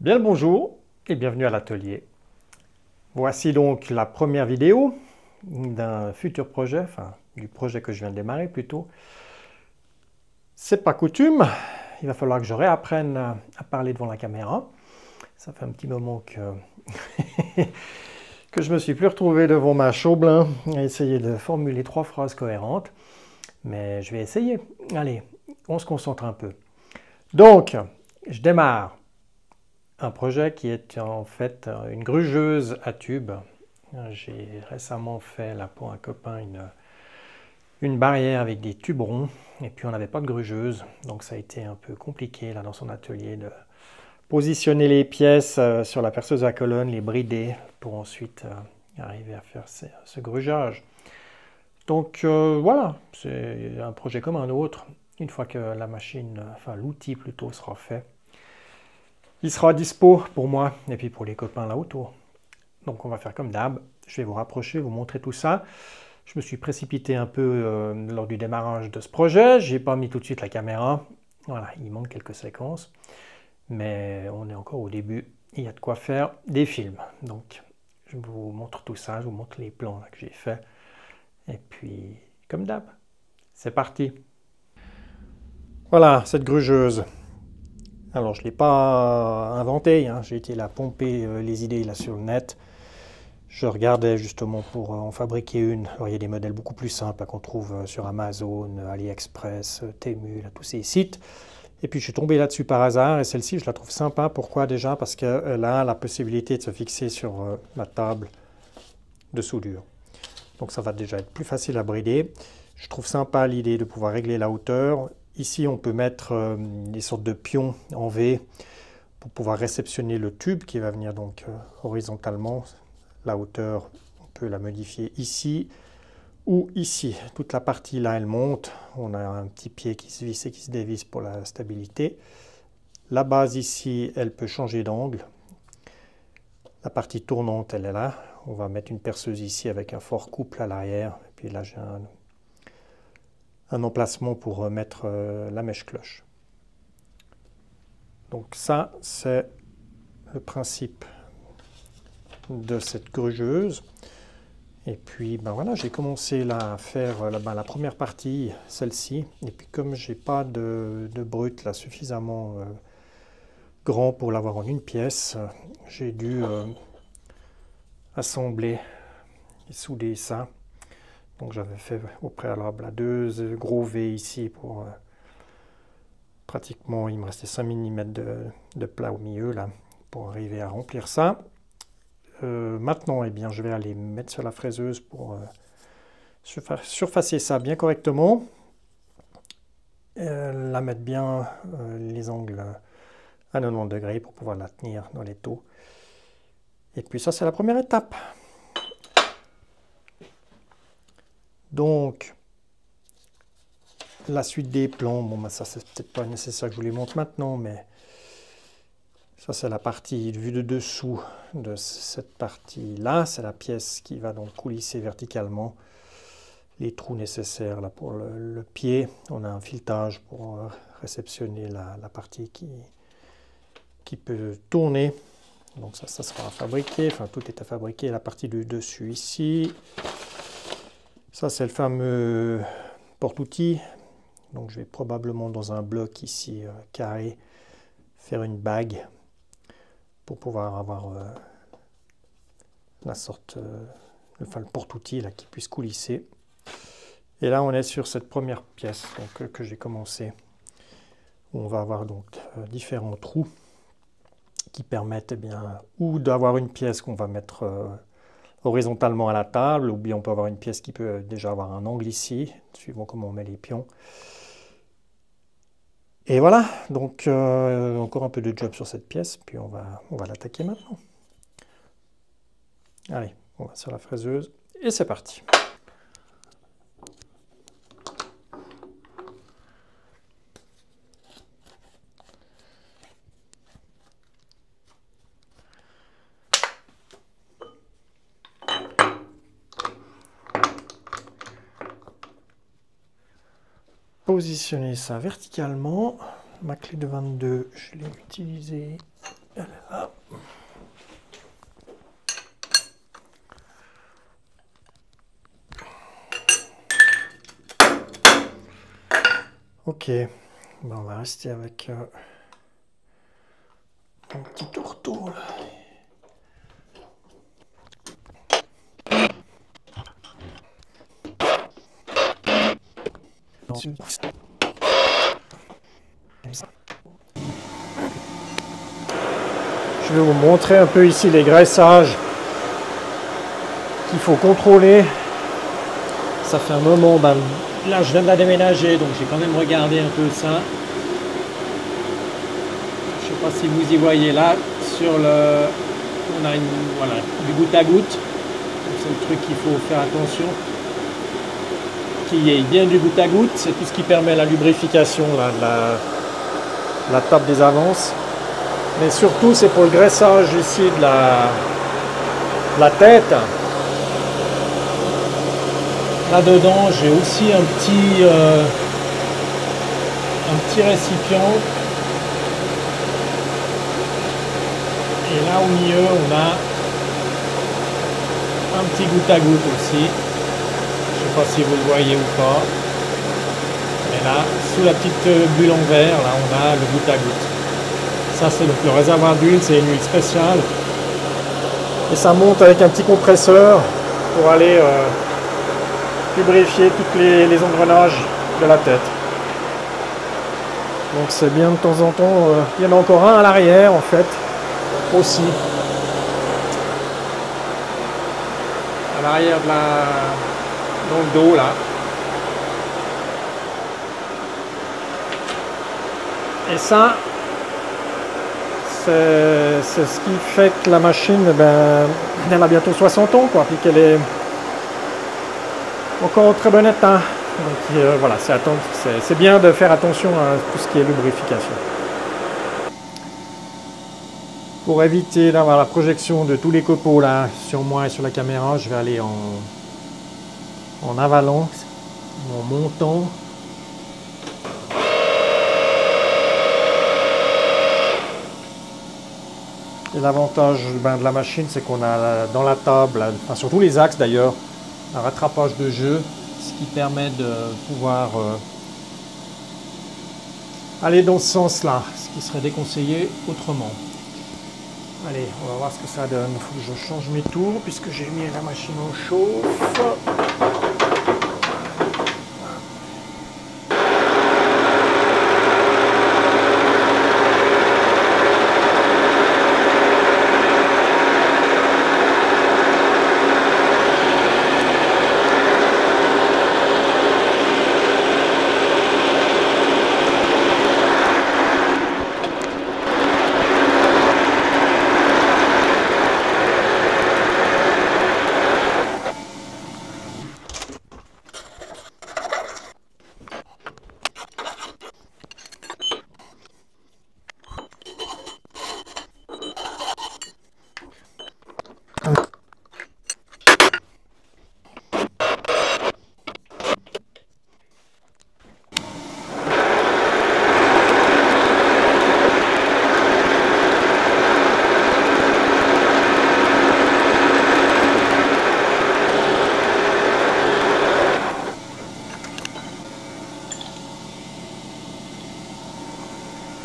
Bien le bonjour et bienvenue à l'atelier. Voici donc la première vidéo d'un futur projet, enfin du projet que je viens de démarrer plutôt. C'est pas coutume, il va falloir que je réapprenne à parler devant la caméra. Ça fait un petit moment que, que je me suis plus retrouvé devant ma Chaublin à essayer de formuler trois phrases cohérentes. Mais je vais essayer. Allez, on se concentre un peu. Donc, je démarre un projet qui est en fait une grugeuse à tube. J'ai récemment fait là pour un copain une, une barrière avec des tubes ronds et puis on n'avait pas de grugeuse donc ça a été un peu compliqué là dans son atelier de positionner les pièces euh, sur la perceuse à colonne, les brider pour ensuite euh, arriver à faire ce grugeage. Donc euh, voilà, c'est un projet comme un autre. Une fois que la machine, enfin l'outil plutôt sera fait, il sera dispo pour moi et puis pour les copains là autour. Donc on va faire comme d'hab. Je vais vous rapprocher, vous montrer tout ça. Je me suis précipité un peu euh, lors du démarrage de ce projet. J'ai pas mis tout de suite la caméra. Voilà, il manque quelques séquences. Mais on est encore au début. Il y a de quoi faire des films. Donc je vous montre tout ça. Je vous montre les plans que j'ai faits. Et puis, comme d'hab, c'est parti. Voilà, cette grugeuse. Alors, je ne l'ai pas inventée, hein. j'ai été la pomper euh, les idées là sur le net. Je regardais justement pour euh, en fabriquer une. Alors, il y a des modèles beaucoup plus simples qu'on trouve euh, sur Amazon, AliExpress, Temu, tous ces sites. Et puis, je suis tombé là-dessus par hasard et celle-ci, je la trouve sympa. Pourquoi déjà? Parce qu'elle a la possibilité de se fixer sur la table de soudure. Donc ça va déjà être plus facile à brider. Je trouve sympa l'idée de pouvoir régler la hauteur. Ici, on peut mettre euh, des sortes de pions en V pour pouvoir réceptionner le tube qui va venir donc euh, horizontalement. La hauteur, on peut la modifier ici ou ici. Toute la partie là, elle monte. On a un petit pied qui se visse et qui se dévisse pour la stabilité. La base ici, elle peut changer d'angle. La partie tournante, elle est là. On va mettre une perceuse ici avec un fort couple à l'arrière. Puis emplacement pour mettre euh, la mèche cloche. Donc ça, c'est le principe de cette grugeuse. Et puis, ben voilà, j'ai commencé là, à faire euh, ben, la première partie, celle-ci. Et puis, comme j'ai pas de, brut là suffisamment euh, grand pour l'avoir en une pièce, j'ai dû assembler et souder ça. Donc j'avais fait au préalable deux gros V ici pour euh, pratiquement, il me restait 5 mm de, plat au milieu là pour arriver à remplir ça. Euh, maintenant, eh bien, je vais aller mettre sur la fraiseuse pour euh, surfacer ça bien correctement. la mettre bien les angles à 90 degrés pour pouvoir la tenir dans les taux. Et puis ça, c'est la première étape. Donc, la suite des plans, bon, ben, ça, c'est peut-être pas nécessaire que je vous les montre maintenant, mais ça, c'est la partie vue de dessous de cette partie-là. C'est la pièce qui va donc coulisser verticalement les trous nécessaires pour le, pied. On a un filetage pour euh, réceptionner la, partie qui, qui peut tourner. Donc ça, ça sera fabriqué, enfin tout est à fabriquer, la partie du dessus ici. Ça c'est le fameux porte-outil. Donc je vais probablement dans un bloc ici euh, carré faire une bague pour pouvoir avoir euh, la sorte, euh, enfin le porte-outil là qui puisse coulisser. Et là on est sur cette première pièce que j'ai commencé. On va avoir donc différents trous qui permettent eh bien, ou d'avoir une pièce qu'on va mettre euh, horizontalement à la table, ou bien on peut avoir une pièce qui peut déjà avoir un angle ici, suivant comment on met les pions. Et voilà, donc euh, encore un peu de job sur cette pièce, puis on va, on va l'attaquer maintenant. Allez, on va sur la fraiseuse, et c'est parti. Positionner ça verticalement. Ma clé de 22, je l'ai utilisée. Ok, on va rester avec euh, un petit tourteau vais vous montrer un peu ici les graissages qu'il faut contrôler. Ça fait un moment, ben, là je viens de la déménager, donc j'ai quand même regardé un peu ça. Je sais pas si vous y voyez là, sur le... On a une, voilà, du goutte à goutte. C'est le truc qu'il faut faire attention. Qu'il y ait bien du goutte à goutte, c'est tout ce qui permet la lubrification de la table des avances. Mais surtout c'est pour le graissage ici de la, la tête. Là-dedans, j'ai aussi un petit, euh, un petit récipient. Et là au milieu, on a un petit goutte à goutte aussi. Je ne sais pas si vous le voyez ou pas. Et là, sous la petite bulle en verre, là, on a le goutte à goutte. Ça, c'est le réservoir d'huile, c'est une huile spéciale. Et ça monte avec un petit compresseur pour aller euh, lubrifier tous les, engrenages de la tête. Donc c'est bien de temps en temps. Euh, il y en a encore un à l'arrière en fait, aussi. À l'arrière de la... dans le dos là. Et ça, c'est ce qui fait que la machine, ben, elle a bientôt 60 ans, quoi, puis qu'elle est encore en très bon état. Donc euh, voilà, c'est bien de faire attention à tout ce qui est lubrification. Pour éviter d'avoir la projection de tous les copeaux là sur moi et sur la caméra, je vais aller en, en avalant, en montant Et l'avantage ben, de la machine, c'est qu'on a dans la table, enfin, sur tous les axes d'ailleurs, un rattrapage de jeu, ce qui permet de pouvoir euh, aller dans ce sens-là, ce qui serait déconseillé autrement. Allez, on va voir ce que ça donne. Il faut que je change mes tours puisque j'ai mis la machine en chauffe.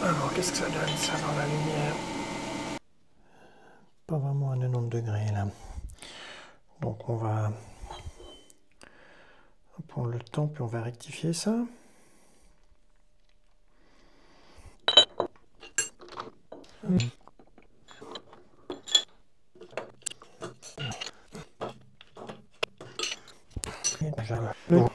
Alors, qu'est-ce que ça donne, ça, dans la lumière Pas vraiment à 90 degrés, là. Donc, on va prendre le temps, puis on va rectifier ça. Va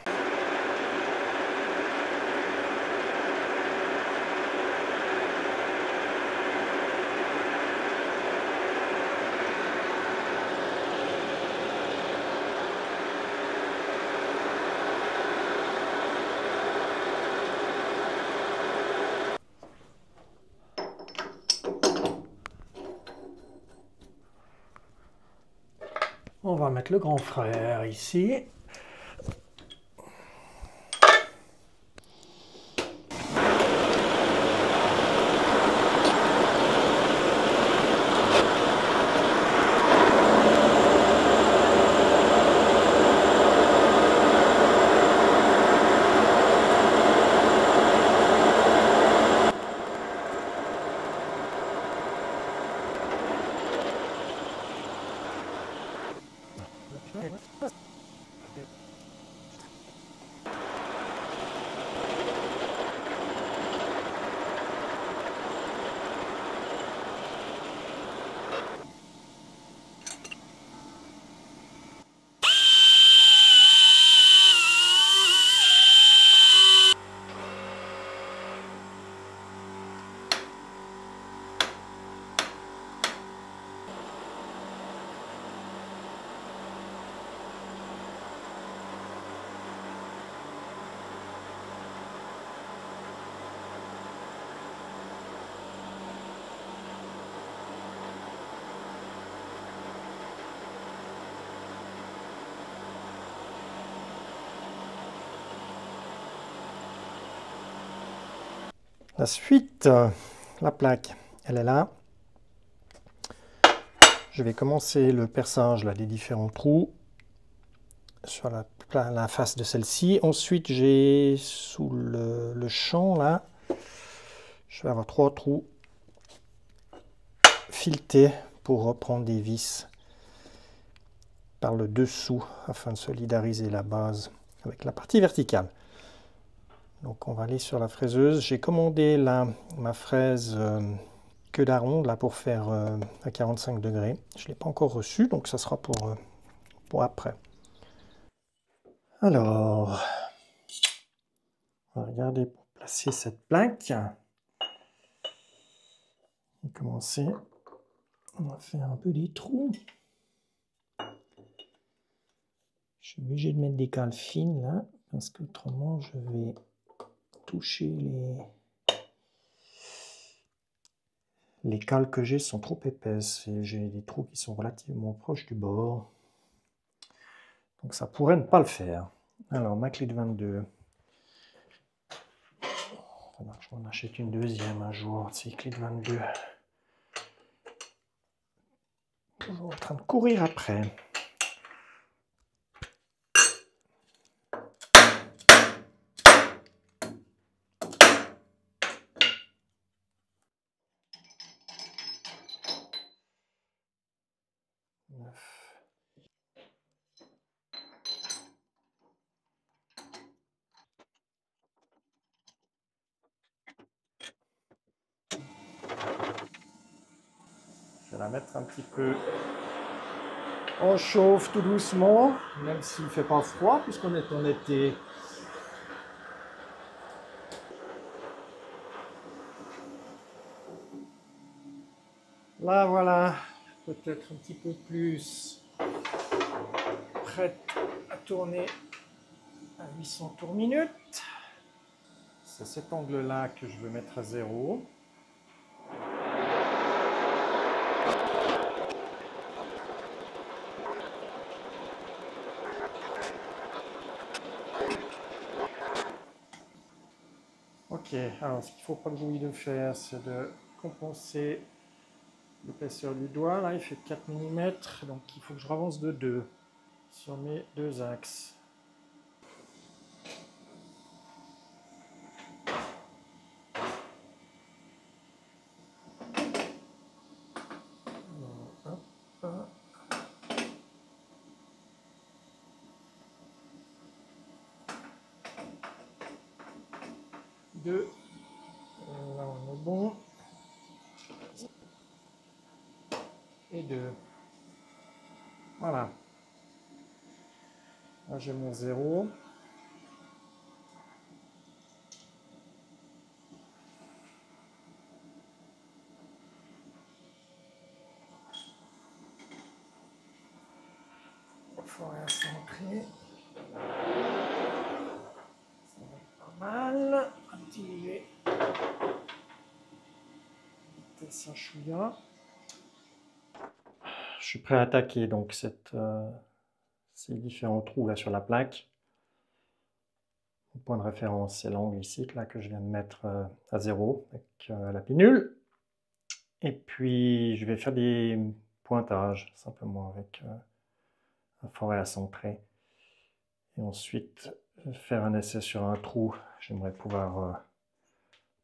le grand frère ici. La suite, la plaque, elle est là. Je vais commencer le perçage là, des différents trous sur la, face de celle-ci. Ensuite, j'ai sous le, le champ là, je vais avoir trois trous filetés pour reprendre des vis par le dessous afin de solidariser la base avec la partie verticale. Donc on va aller sur la fraiseuse. J'ai commandé ma fraise euh, queue d'aronde là pour faire euh, à 45 degrés. Je ne l'ai pas encore reçue, donc ça sera pour, euh, pour après. Alors, on va regarder pour placer cette plaque. Va commencer. On va faire un peu des trous. Je suis obligé de mettre des cales fines là, parce qu'autrement je vais Les cales que j'ai sont trop épaisses et j'ai des trous qui sont relativement proches du bord. Donc ça pourrait ne pas le faire. Alors ma clé de 22. Je m'en achète une deuxième un jour, c'est clé de 22. Toujours en train de courir après. Un petit peu en chauffe tout doucement, même s'il ne fait pas froid, puisqu'on est en été. Là, voilà, peut-être un petit peu plus prête à tourner à 800 tours minute. C'est cet angle-là que je veux mettre à zéro. Alors ce qu'il ne faut pas que j'oublie de faire, c'est de compenser l'épaisseur du doigt. Là, il fait 4 mm, donc il faut que je ravance de 2 sur mes deux axes. 2. Euh, là, on est bon. Et 2. Voilà. Là, j'ai mon 0. Je suis prêt à attaquer donc cette, euh, ces différents trous là sur la plaque. Mon point de référence, c'est l'angle ici là, que je viens de mettre euh, à zéro avec euh, la pinule. Et puis, je vais faire des pointages simplement avec un forêt à centrer. Et ensuite, faire un essai sur un trou. J'aimerais pouvoir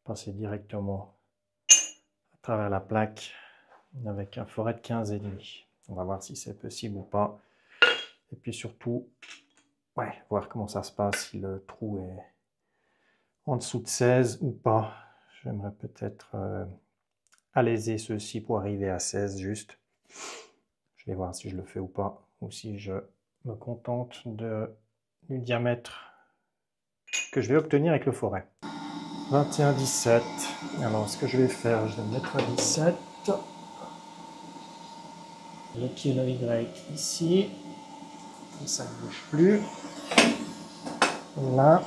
passer directement travers la plaque avec un forêt de 15 et demi. On va voir si c'est possible ou pas. Et puis surtout, ouais, voir comment ça se passe, si le trou est en dessous de 16 ou pas. J'aimerais peut-être euh, ceci pour arriver à 16 juste. Je vais voir si je le fais ou pas, ou si je me contente de, du diamètre que je vais obtenir avec le forêt. 21, 17. Alors, ce que je vais faire, je vais mettre à 17. Le kilo Y ici ça ne bouge plus. Là.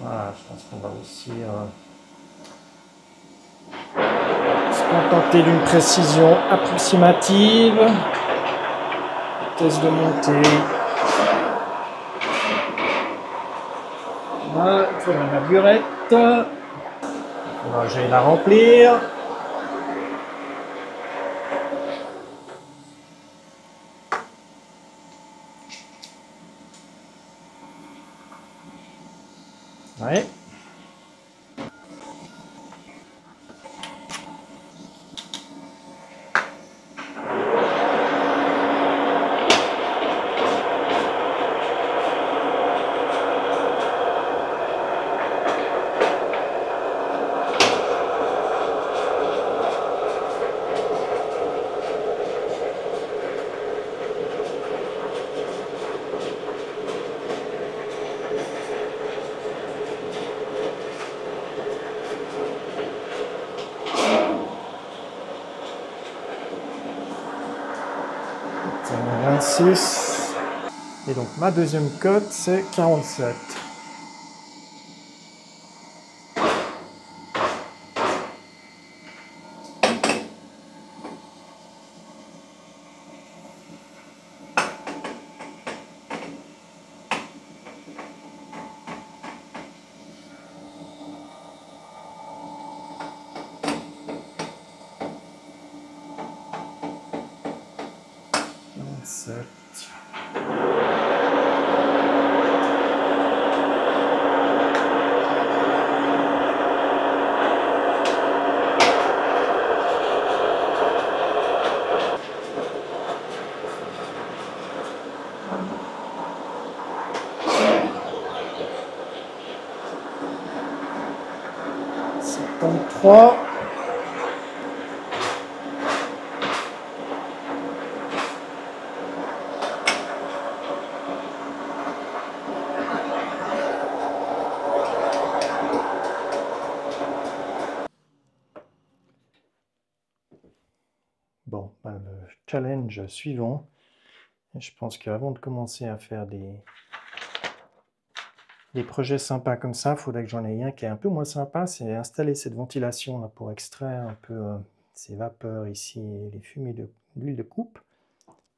Voilà, je pense qu'on va aussi se tenter d'une précision approximative. Test de montée. Voilà, il faudra la burette. je vais la remplir. Ouais. Et donc ma deuxième cote, c'est 47. Bon, ben, le challenge suivant, je pense qu'avant de commencer à faire des, des projets sympas comme ça, il faudrait que j'en ai un qui est un peu moins sympa, c'est installer cette ventilation pour extraire un peu euh, ces vapeurs ici les fumées de l'huile de coupe,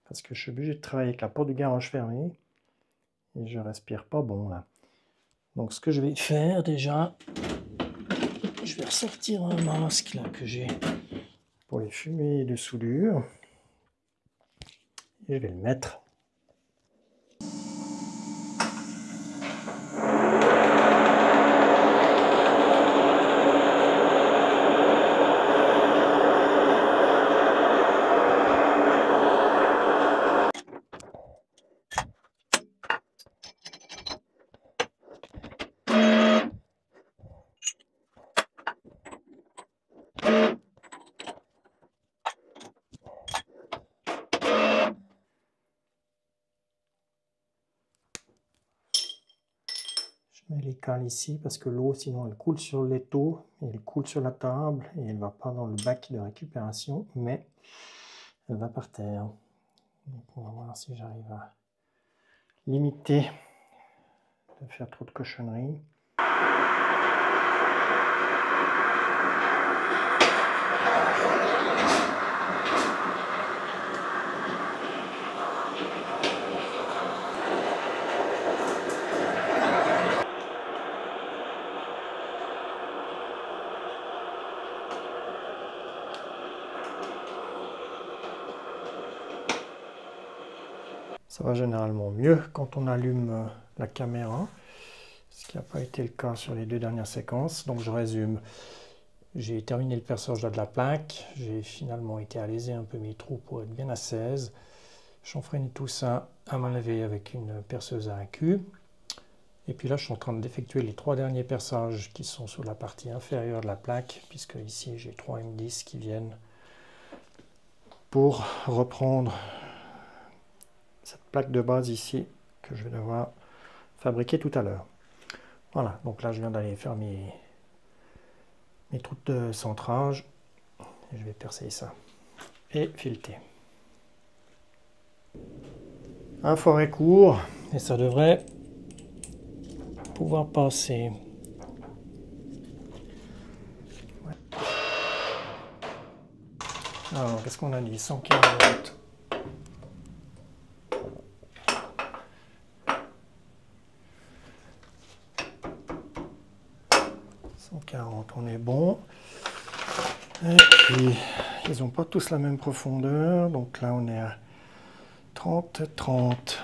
parce que je suis obligé de travailler avec la porte du garage fermée, et je respire pas bon là. Donc ce que je vais faire déjà, je vais ressortir un masque là que j'ai pour les fumées de soudure. Et je vais le mettre Ici parce que l'eau, sinon, elle coule sur l'étau, elle coule sur la table et elle ne va pas dans le bac de récupération, mais elle va par terre. on va voir si j'arrive à limiter de faire trop de cochonneries. Ça va généralement mieux quand on allume euh, la caméra, ce qui n'a pas été le cas sur les deux dernières séquences. Donc je résume. J'ai terminé le perçage de la plaque, j'ai finalement été alaiser un peu mes trous pour être bien à 16. J'enfreigne tout ça à main levée avec une perceuse à un cul. Et puis là, je suis en train d'effectuer les trois derniers perçages qui sont sur la partie inférieure de la plaque, puisque ici j'ai trois M10 qui viennent pour reprendre plaque de base ici que je vais devoir fabriquer tout à l'heure. Voilà, donc là je viens d'aller faire mes, mes trous de centrage. Je vais percer ça et fileter. Un forêt court et ça devrait pouvoir passer. Alors, qu'est-ce qu'on a dit? 140. 140, on est bon. Et puis, ils n'ont pas tous la même profondeur. Donc là, on est à 30, 30.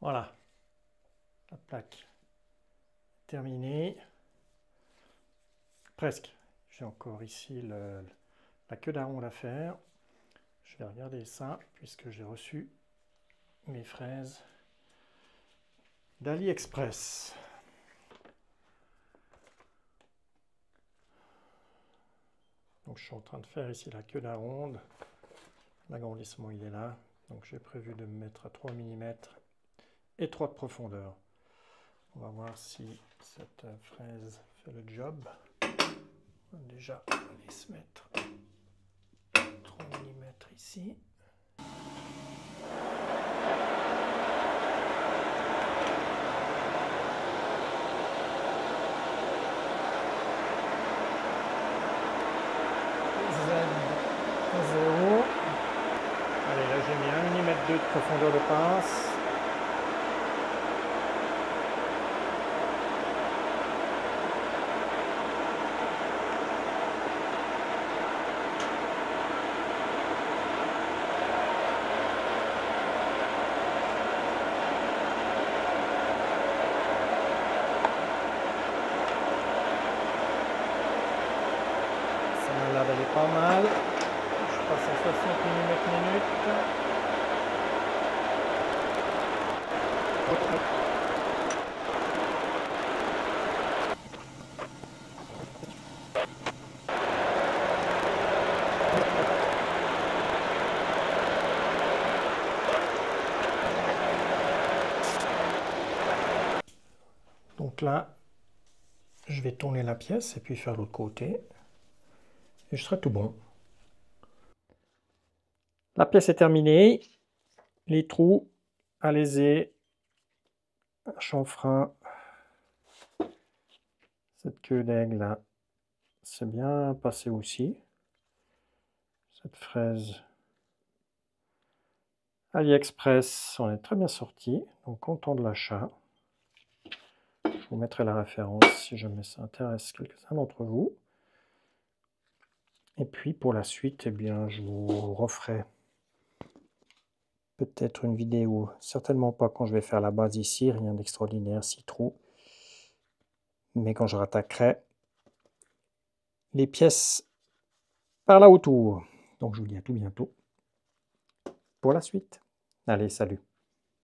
Voilà, la plaque terminée. Presque. J'ai encore ici la queue d'aronde à faire. Je vais regarder ça puisque j'ai reçu mes fraises d'AliExpress. Donc je suis en train de faire ici la queue d'aronde. L'agrandissement il est là. Donc j'ai prévu de me mettre à 3 mm et 3 de profondeur. On va voir si cette fraise fait le job. On va déjà aller se mettre 3 ici. Allez, là j'ai mis 1 mm de profondeur de pince. elle est pas mal. Je passe à 60 mm minute. Là, je vais tourner la pièce et puis faire l'autre côté et je serai tout bon. La pièce est terminée. Les trous, allez-y, chanfrein, cette queue d'aigle c'est bien passé aussi. Cette fraise AliExpress, on est très bien sorti, donc content de l'achat. Je vous mettrai la référence si jamais ça intéresse quelques-uns d'entre vous. Et puis pour la suite, eh bien, je vous referai peut-être une vidéo, certainement pas quand je vais faire la base ici, rien d'extraordinaire, six trous. Mais quand je rattaquerai les pièces par là autour. Donc je vous dis à tout bientôt pour la suite. Allez, salut